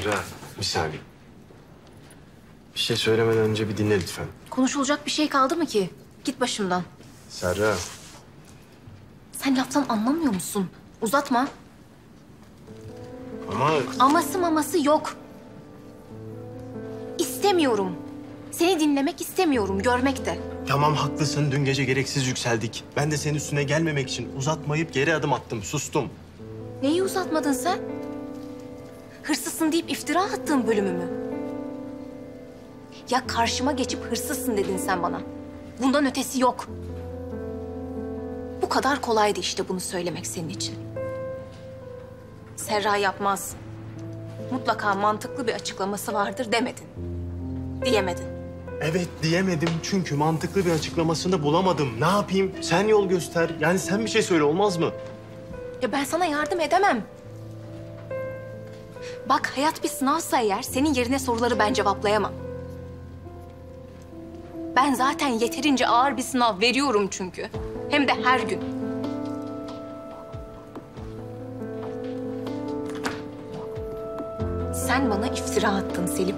Serra bir saniye. Bir şey söylemeden önce bir dinle lütfen. Konuşulacak bir şey kaldı mı ki? Git başımdan. Serra. Sen laftan anlamıyor musun? Uzatma. Ama Aması maması yok. İstemiyorum. Seni dinlemek istemiyorum, görmek de. tamam haklısın. Dün gece gereksiz yükseldik. Ben de senin üstüne gelmemek için uzatmayıp geri adım attım. Sustum. Neyi uzatmadın sen? Hırsızsın deyip iftira attığın bölümü mü? Ya karşıma geçip hırsızsın dedin sen bana. Bundan ötesi yok. Bu kadar kolaydı işte bunu söylemek senin için. Serra yapmaz. Mutlaka mantıklı bir açıklaması vardır demedin. Diyemedin. Evet diyemedim çünkü mantıklı bir açıklamasını bulamadım. Ne yapayım? Sen yol göster. Yani sen bir şey söyle olmaz mı? Ya ben sana yardım edemem. Bak hayat bir sınavsa eğer senin yerine soruları ben cevaplayamam. Ben zaten yeterince ağır bir sınav veriyorum çünkü. Hem de her gün. Sen bana iftira attın Selim.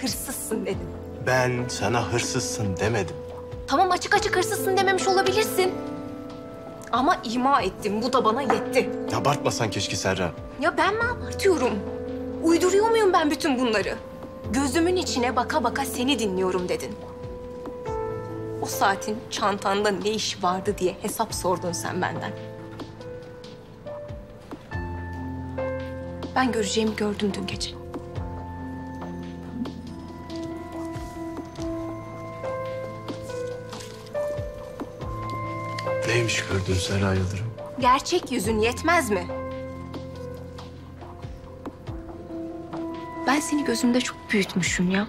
Hırsızsın dedin. Ben sana hırsızsın demedim. Tamam açık açık hırsızsın dememiş olabilirsin. Ama ima ettim. Bu da bana yetti. Abartmasan keşke Serra. Ya ben mi abartıyorum? Uyduruyor muyum ben bütün bunları? Gözümün içine baka baka seni dinliyorum dedin. O saatin çantanda ne iş vardı diye hesap sordun sen benden. Ben göreceğimi gördüm dün gece. Neymiş gördün Serra Yıldırım? Gerçek yüzün yetmez mi? Ben seni gözümde çok büyütmüşüm ya.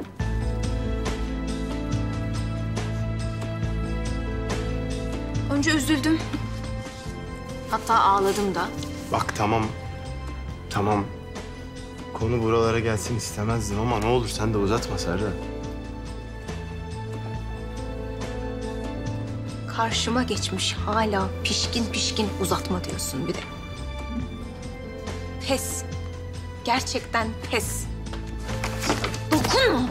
Önce üzüldüm. Hatta ağladım da. Bak tamam. Tamam. Konu buralara gelsin istemezdim ama ne olur sen de uzatma Serra. Karşıma geçmiş hala pişkin pişkin uzatma diyorsun bir de. Pes. Gerçekten pes. Dokunma.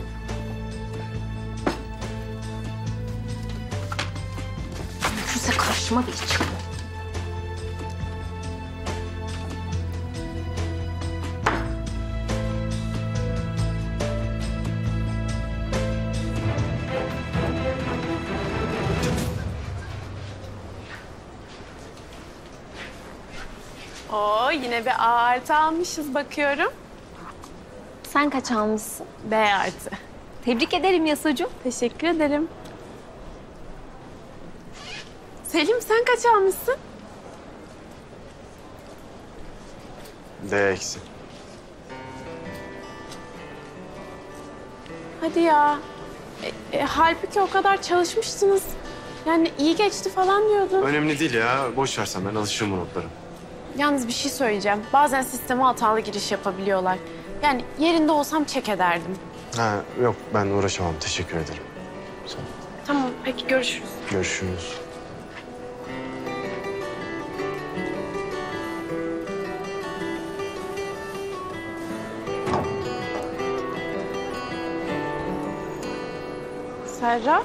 Mümkünse karşıma bile çıkma. Oo yine bir A artı almışız bakıyorum. Sen kaç almışsın? B artı. Tebrik ederim Yasucuğum. Teşekkür ederim. Selim sen kaç almışsın? D eksi. Hadi ya. E, e, halbuki o kadar çalışmışsınız. Yani iyi geçti falan diyordun. Önemli değil ya. Boş versen ben alışırım bu notlara. Yalnız bir şey söyleyeceğim. Bazen sisteme hatalı giriş yapabiliyorlar. Yani yerinde olsam çek ederdim. Ha yok ben uğraşamam. Teşekkür ederim. Sağ ol. Tamam peki görüşürüz. Görüşürüz. Serra.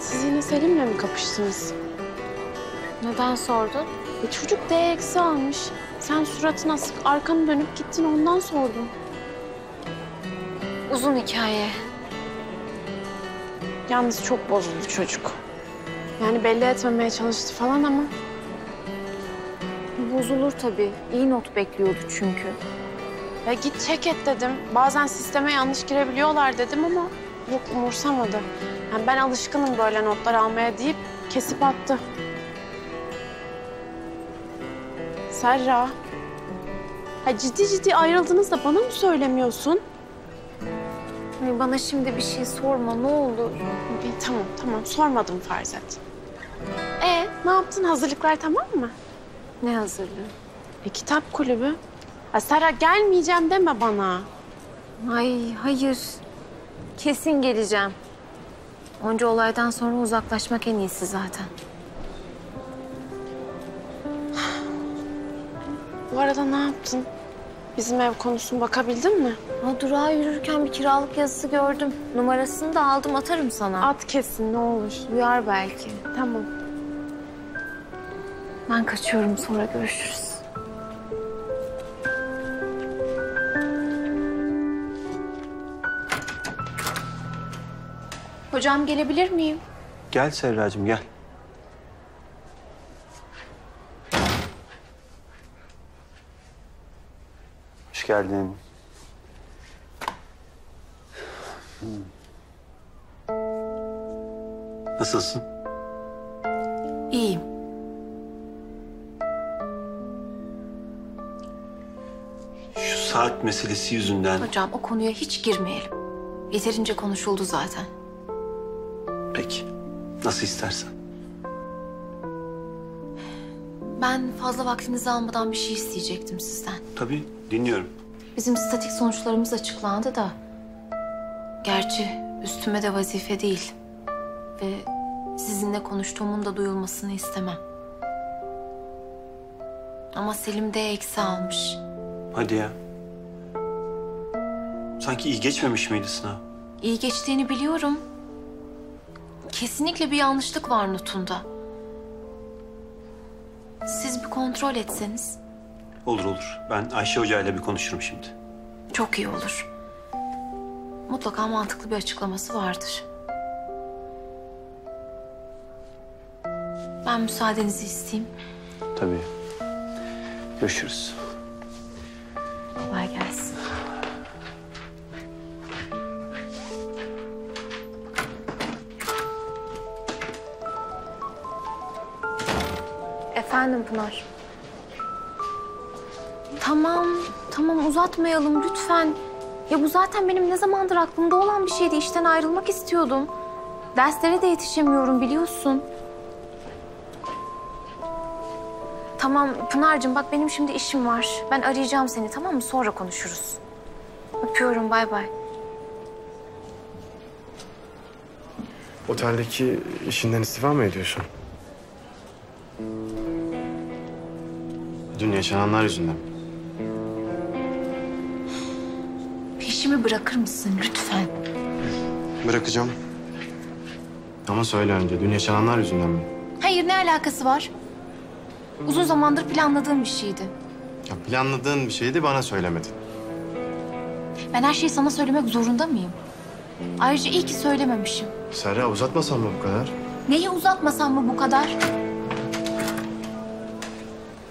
Siz yine Selim'le mi kapıştınız? Neden sordun? E çocuk D eksi almış. Sen suratına sık arkanı dönüp gittin ondan sordum. Uzun hikaye. Yalnız çok bozuldu çocuk. Yani belli etmemeye çalıştı falan ama Bozulur tabii. İyi not bekliyordu çünkü. ya git check et dedim. Bazen sisteme yanlış girebiliyorlar dedim ama yok umursamadı. Yani ben alışkınım böyle notlar almaya deyip kesip attı. Serra. Ha ciddi ciddi ayrıldınız da bana mı söylemiyorsun? Ay bana şimdi bir şey sorma ne olur. İyi, tamam tamam sormadım farz et. E Ne yaptın hazırlıklar tamam mı? ne hazırlığı? E, kitap kulübü. Ha, Serra gelmeyeceğim deme bana. Ay hayır. Kesin geleceğim. Onca olaydan sonra uzaklaşmak en iyisi zaten. Bu arada ne yaptın? Bizim ev konusuna bakabildin mi? Ha, durağa yürürken bir kiralık yazısı gördüm. Numarasını da aldım atarım sana. At kesin ne olur. Duyar belki. Tamam. Ben kaçıyorum sonra görüşürüz. Hocam gelebilir miyim? Gel Serracığım gel. Geldin. Nasılsın? İyiyim. Şu saat meselesi yüzünden Hocam o konuya hiç girmeyelim. Yeterince konuşuldu zaten. peki. Nasıl istersen. Ben fazla vaktinizi almadan bir şey isteyecektim sizden. Tabii dinliyorum. Bizim statik sonuçlarımız açıklandı da. Gerçi üstüme de vazife değil. Ve sizinle konuştuğumun da duyulmasını istemem. Ama Selim de eksi almış. Hadi ya. Sanki iyi geçmemiş miydi sınav? İyi geçtiğini biliyorum. Kesinlikle bir yanlışlık var notunda. Siz bir kontrol etseniz Olur olur. Ben Ayşe Hoca ile bir konuşurum şimdi. çok iyi olur. Mutlaka mantıklı bir açıklaması vardır. Ben müsaadenizi isteyeyim. Tabii. Görüşürüz. Kolay gelsin. Efendim Pınar. Tamam, tamam uzatmayalım lütfen. Ya bu zaten benim ne zamandır aklımda olan bir şeydi. İşten ayrılmak istiyordum. Derslere de yetişemiyorum biliyorsun. Tamam Pınar'cığım bak benim şimdi işim var. Ben arayacağım seni tamam mı? Sonra konuşuruz. Öpüyorum bay bay. Oteldeki işinden istifa mı ediyorsun? Dün yaşananlar yüzünden. Peşimi bırakır mısın lütfen? Bırakacağım. Ama söyle önce, dün yaşananlar yüzünden mi? Hayır ne alakası var? Uzun zamandır planladığım bir şeydi. Ya planladığın bir şeydi, bana söylemedin. Ben her şeyi sana söylemek zorunda mıyım? Ayrıca iyi ki söylememişim. Serra uzatmasan mı bu kadar? Neyi uzatmasam mı bu kadar?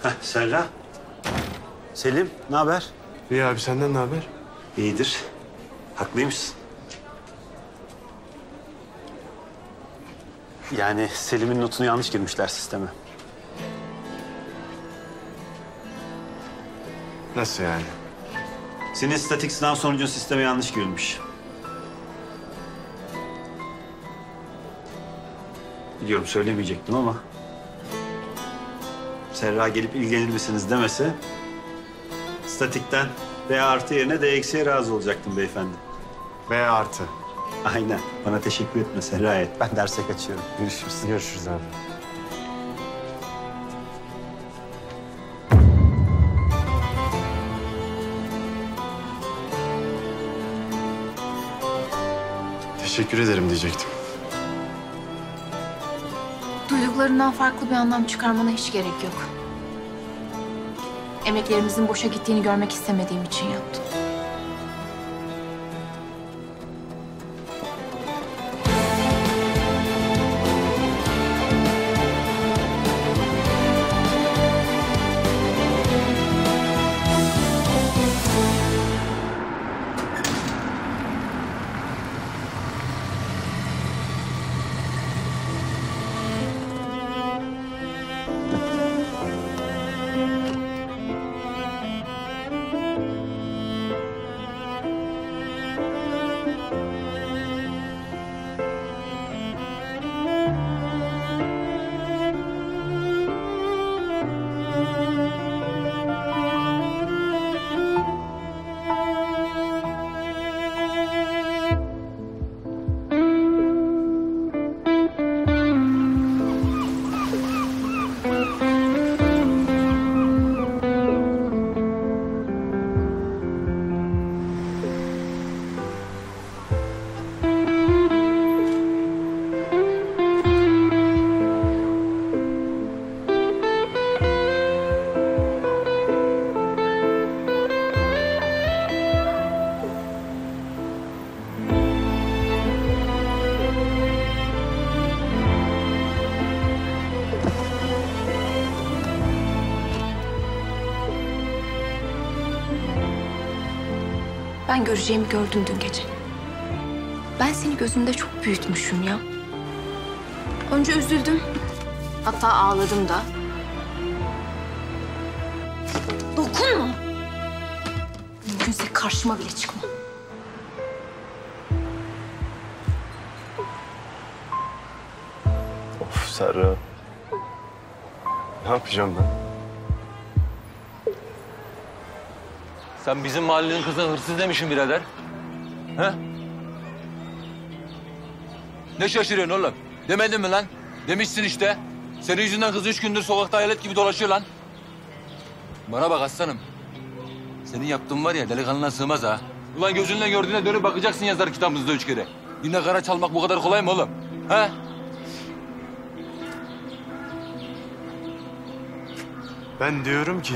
Heh, Serra. Selim, ne haber? İyi abi, senden ne haber? İyidir. Haklıymışsın. Yani Selim'in notunu yanlış girmişler sisteme. Nasıl yani? Senin statik sınav sonucun sisteme yanlış girilmiş. Biliyorum söylemeyecektim ama... Serra gelip ilgilenir misiniz demese... ...statikten D artı yerine D eksiye razı olacaktım beyefendi. B artı. Aynen. Bana teşekkür etme Serra et. Ben derse kaçıyorum. Görüşürüz. Görüşürüz abi. Teşekkür ederim diyecektim. Duyduklarından farklı bir anlam çıkarmana hiç gerek yok. Emeklerimizin boşa gittiğini görmek istemediğim için yaptım. Ben göreceğimi gördüm dün gece. Ben seni gözümde çok büyütmüşüm ya. Önce üzüldüm. Hatta ağladım da. Dokunma. Mümkünse karşıma bile çıkma. Of Serra. Ne yapacağım ben? Sen bizim mahallenin kızına hırsız demişsin birader. He? Ne şaşırıyorsun oğlum? Demedin mi lan? Demişsin işte. Senin yüzünden kız üç gündür sokakta hayalet gibi dolaşıyor lan. Bana bak aslanım. Senin yaptığın var ya delikanlına sığmaz ha. Ulan gözünle gördüğüne dönüp bakacaksın yazar kitabımızda üç kere. Yine kara çalmak bu kadar kolay mı oğlum? He? Ben diyorum ki...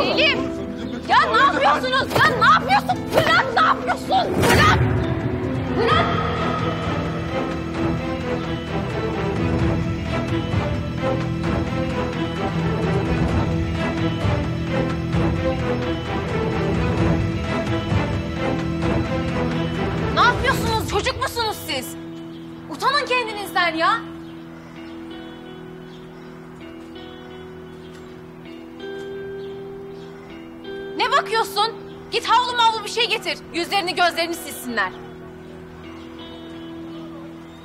Elif! Ya ne yapıyorsunuz? Ya ne yapıyorsun? Bırak Yüzlerini gözlerini silsinler.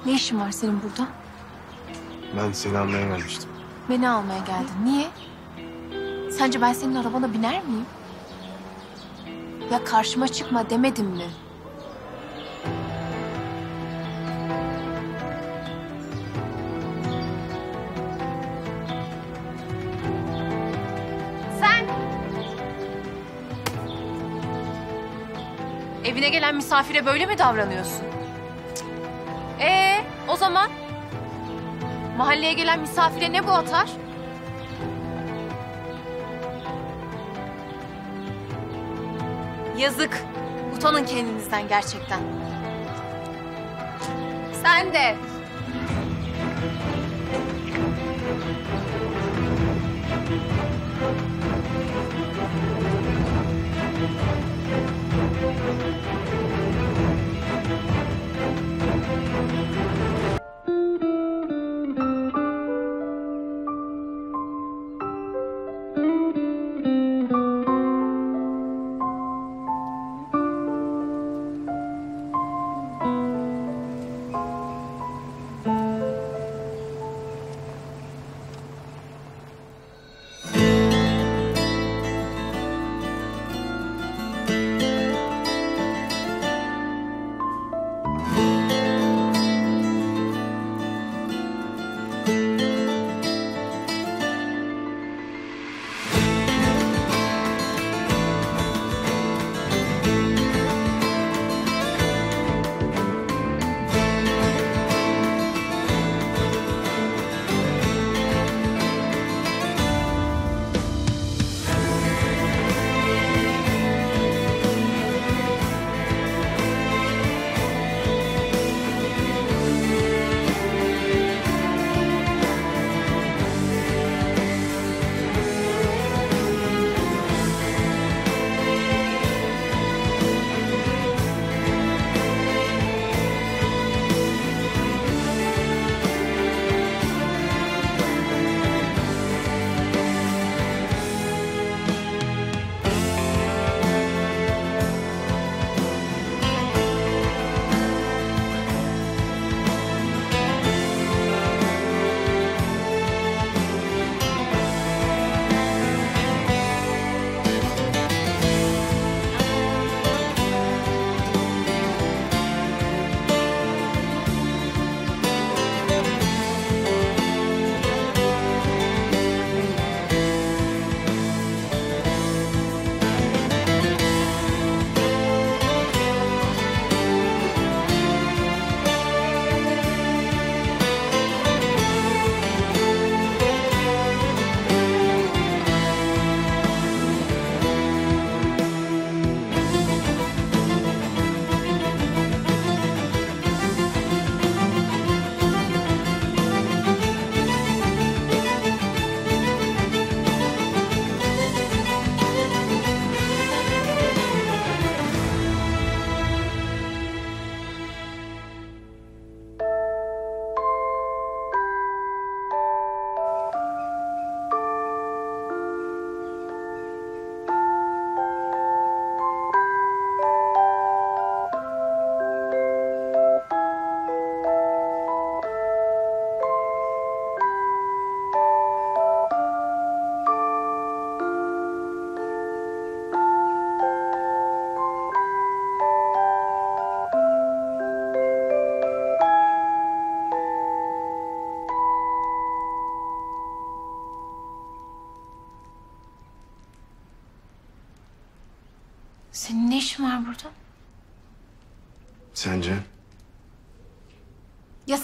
Ne işin var senin burada? Ben seni almaya gelmiştim. Beni almaya geldin. Niye? Sence ben senin arabana biner miyim? Ya karşıma çıkma demedim mi? Evine gelen misafire böyle mi davranıyorsun? Ee, o zaman mahalleye gelen misafire ne bu atar? Yazık. Utanın kendinizden gerçekten. Sen de.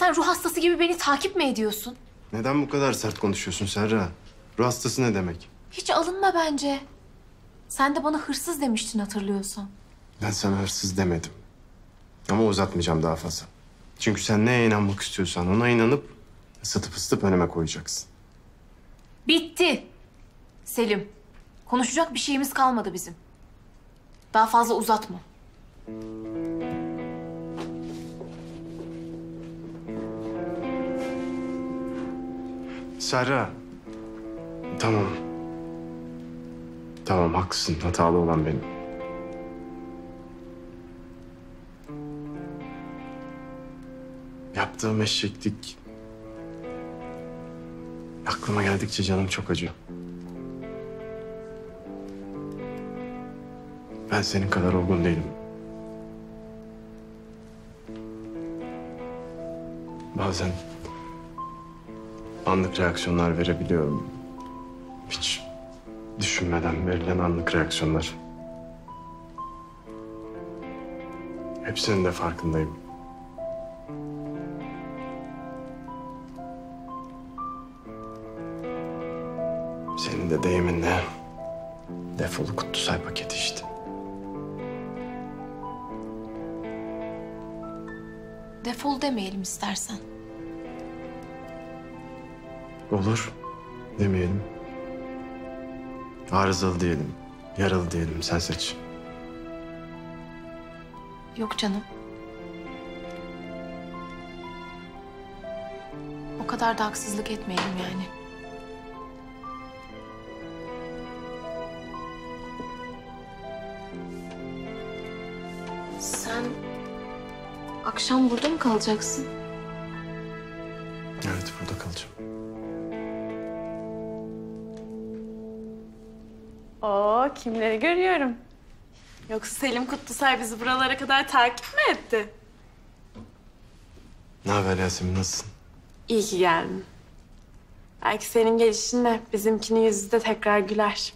Sen ruh hastası gibi beni takip mi ediyorsun? Neden bu kadar sert konuşuyorsun Serra? Ruh hastası ne demek? Hiç alınma bence. Sen de bana hırsız demiştin hatırlıyorsan. Ben sana hırsız demedim. Ama uzatmayacağım daha fazla. Çünkü sen neye inanmak istiyorsan ona inanıp ısıtıp ısıtıp önüme koyacaksın. Bitti. Selim, konuşacak bir şeyimiz kalmadı bizim. Daha fazla uzatma. Serra. Tamam. Tamam haklısın. Hatalı olan benim. Yaptığım eşeklik... Aklıma geldikçe canım çok acıyor. Ben senin kadar olgun değilim. Bazen anlık reaksiyonlar verebiliyorum. Hiç düşünmeden verilen anlık reaksiyonlar. Hepsinin de farkındayım. Senin de deyiminle defolu kutlu say paketi işte. Defol demeyelim istersen. Olur. Demeyelim. Arızalı diyelim. Yaralı diyelim. Sen seç. Yok canım. O kadar da haksızlık etmeyelim yani. Sen akşam burada mı kalacaksın? Oo kimleri görüyorum. Yoksa Selim Kutlusay bizi buralara kadar takip mi etti? Ne haber Yasemin nasılsın? İyi ki geldin. Belki senin gelişinle bizimkinin yüzü de tekrar güler.